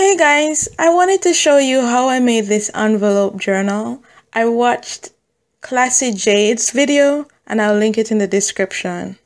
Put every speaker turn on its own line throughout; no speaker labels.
Hey guys, I wanted to show you how I made this envelope journal. I watched Klassy Jade's video and I'll link it in the description.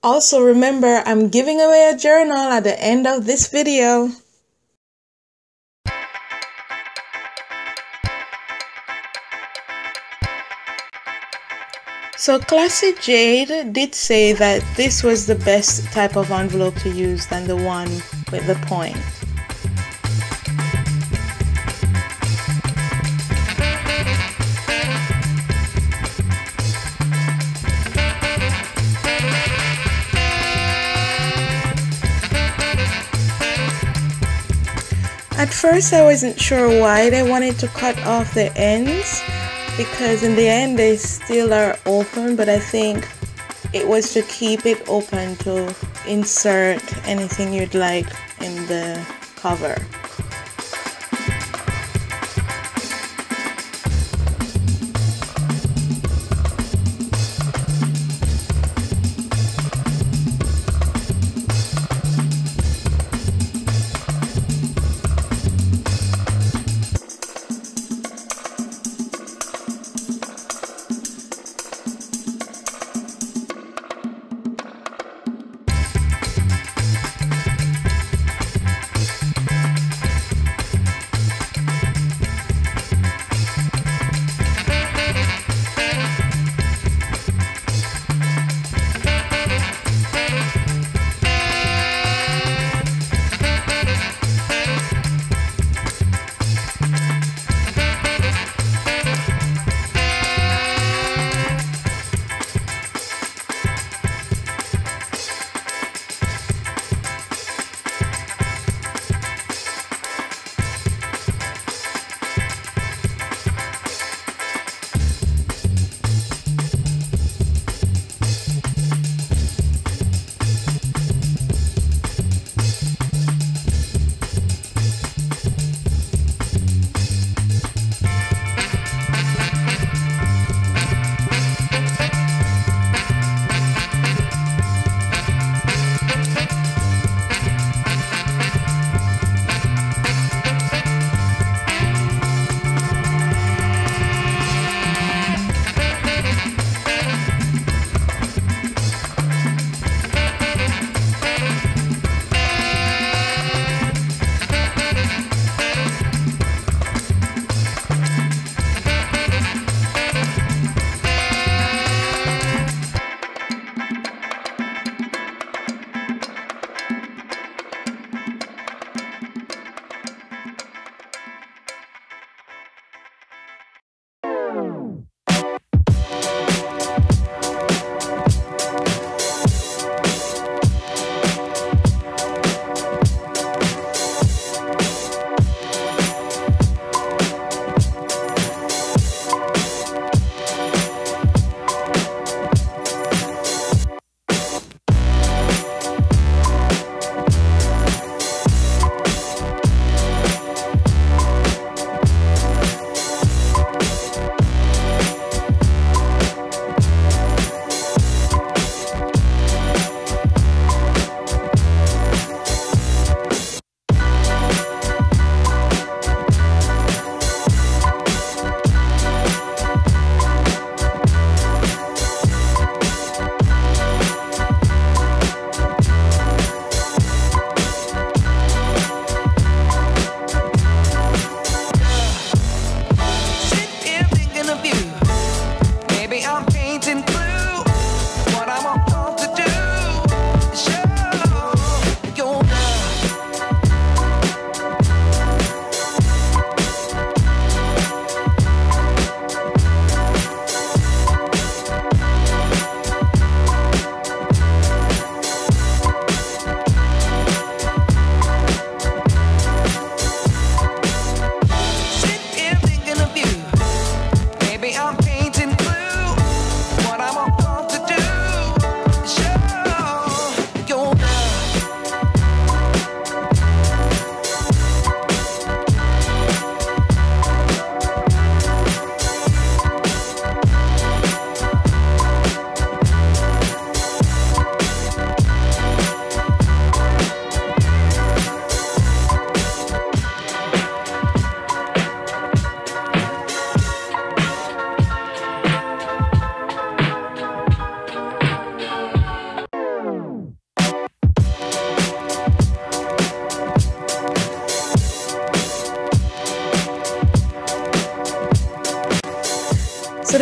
Also remember, I'm giving away a journal at the end of this video. So Klassy Jade did say that this was the best type of envelope to use than the one with the point. At first I wasn't sure why they wanted to cut off the ends because in the end they still are open but I think it was to keep it open to insert anything you'd like in the cover.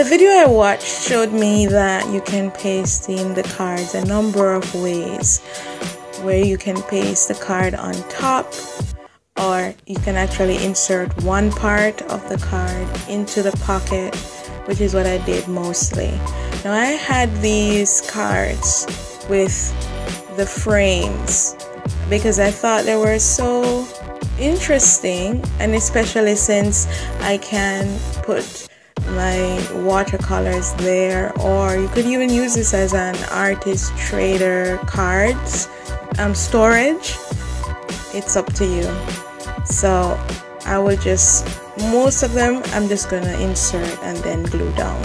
Video I watched showed me that you can paste in the cards a number of ways where you can paste the card on top or you can actually insert one part of the card into the pocket which is what I did mostly. Now I had these cards with the frames because I thought they were so interesting and especially since I can put my watercolors there or you could even use this as an artist trader cards. Um, storage it's up to you. So I will just most of them I'm just gonna insert and then glue down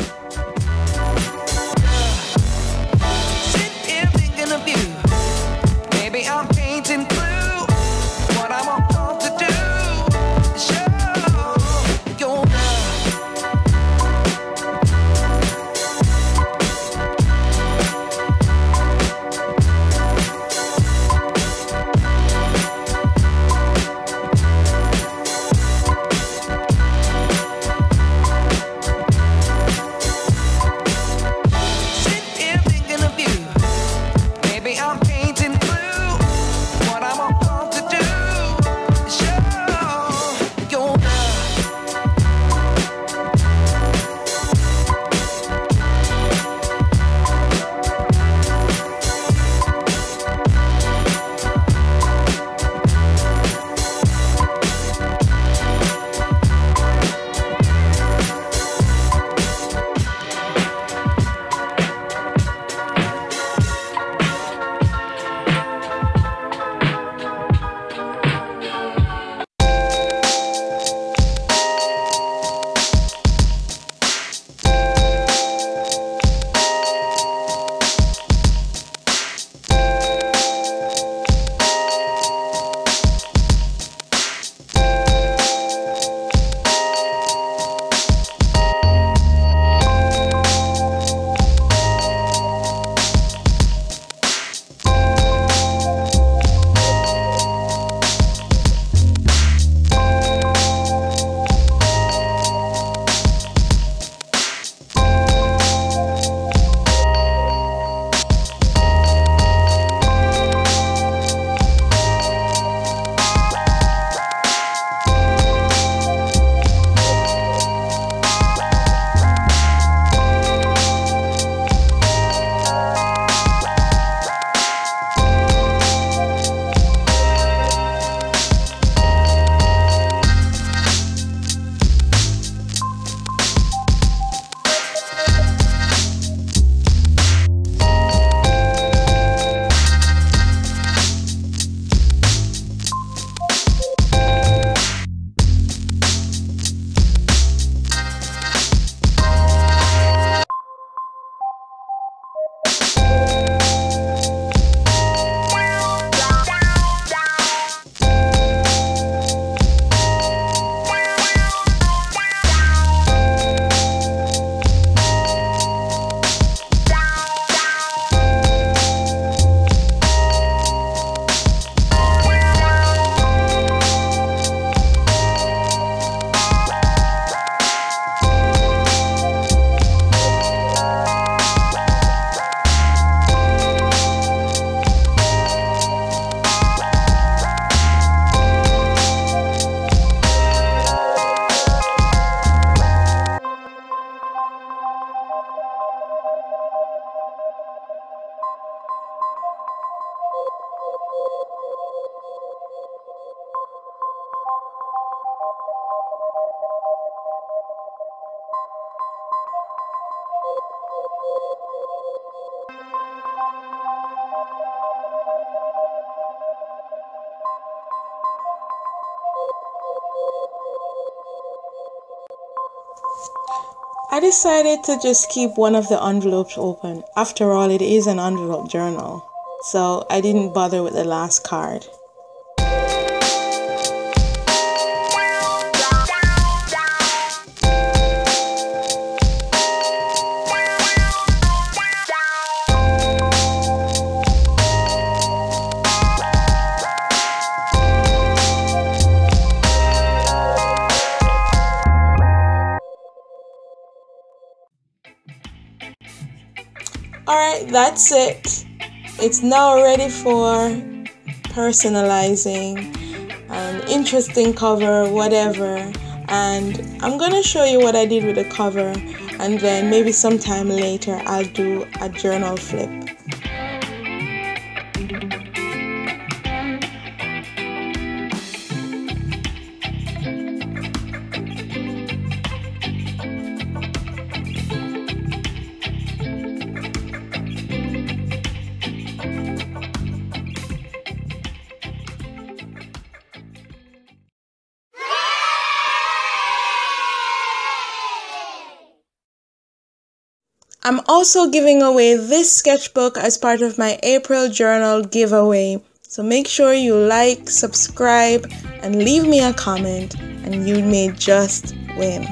I decided to just keep one of the envelopes open. After all, it is an envelope journal. So I didn't bother with the last card. Alright, that's it. It's now ready for personalizing an interesting cover, whatever. And I'm gonna show you what I did with the cover and then maybe sometime later I'll do a journal flip. I'm also giving away this sketchbook as part of my April journal giveaway. So make sure you like, subscribe, and leave me a comment, and you may just win.